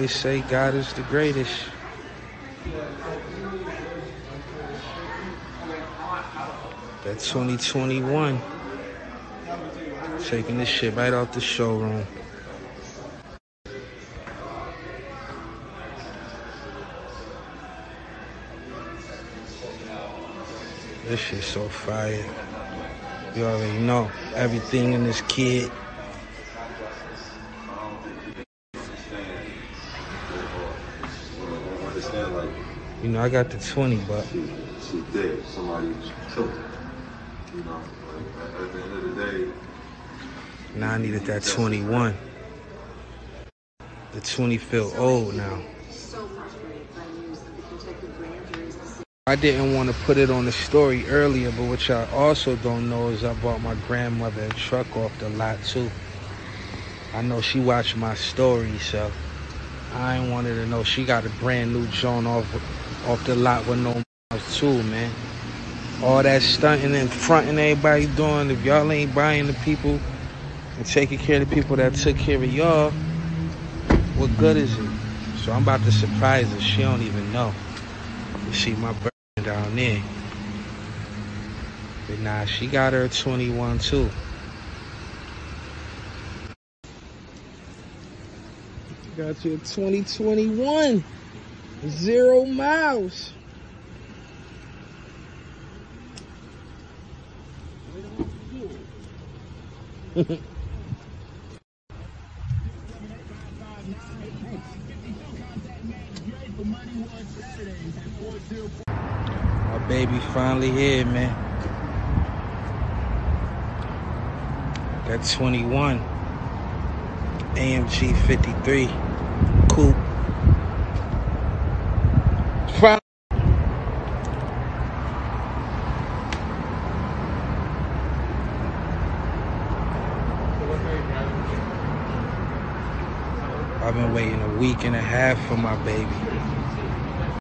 always say God is the greatest. That 2021. Taking this shit right off the showroom. This shit's so fire. You already know everything in this kid. Understand, like, You know, I got the 20, but she, she dead. Somebody killed her. You know, like, at, at the end of the day, now I needed that 21. The 20 feel old now. so frustrated by news of the Kentucky grand jury's decision. I didn't want to put it on the story earlier, but what y'all also don't know is I bought my grandmother a truck off the lot too. I know she watched my story, so I wanted to know she got a brand new Joan off off the lot with no miles too, man. All that stunting and fronting everybody doing, if y'all ain't buying the people and taking care of the people that took care of y'all, what good is it? So I'm about to surprise her. She don't even know. You see my brother down there. But nah, she got her 21 too. Got you a 2021. Zero miles. My baby finally here, man. Got 21. AMG 53. Coupe. I've been waiting a week and a half for my baby.